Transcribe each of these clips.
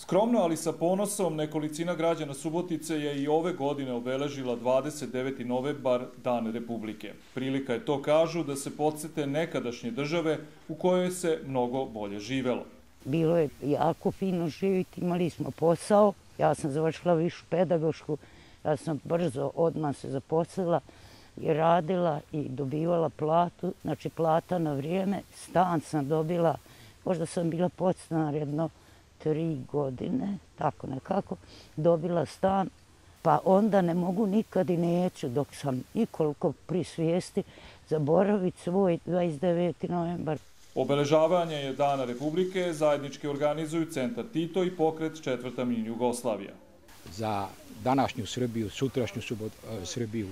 Skromno, ali sa ponosom, nekolicina građana Subotice je i ove godine obeležila 29. novembar, Dan Republike. Prilika je to kažu da se podsete nekadašnje države u kojoj se mnogo bolje živelo. Bilo je jako fino živjeti, imali smo posao. Ja sam završila višu pedagošku, ja sam brzo odmah se zaposlila i radila i dobivala platu, znači plata na vrijeme. Stan sam dobila, možda sam bila podstanar jedno tri godine, tako nekako, dobila stan, pa onda ne mogu nikad i neću dok sam i koliko pri svijesti zaboraviti svoj 29. novembar. Obeležavanje je Dana Republike, zajednički organizuju Centar Tito i pokret Četvrta min Jugoslavija. Za današnju Srbiju, sutrašnju Srbiju,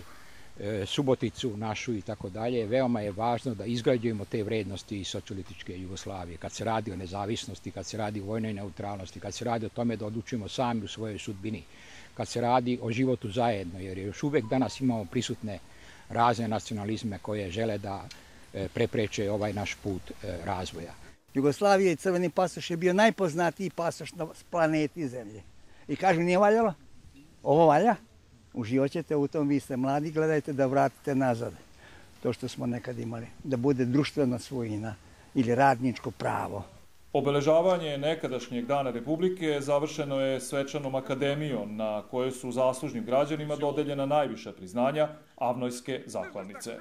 E, Suboticu našu i tako dalje, veoma je važno da izgrađujemo te vrednosti iz socijalističke Jugoslavije. Kad se radi o nezavisnosti, kad se radi o vojnoj neutralnosti, kad se radi o tome da odlučujemo sami u svojoj sudbini, kad se radi o životu zajedno, jer još uvek danas imamo prisutne razne nacionalizme koje žele da e, prepreče ovaj naš put e, razvoja. Jugoslavije i crveni pasoš je bio najpoznatiji pasoš na planeti Zemlje. I kažem, nije valjalo? Ovo valja? Uživat ćete u tom, vi ste mladi, gledajte da vratite nazad to što smo nekad imali, da bude društvena svojina ili radničko pravo. Obeležavanje nekadašnjeg dana Republike završeno je svečanom akademijom na kojoj su zaslužnim građanima dodeljena najviša priznanja Avnojske zakladnice.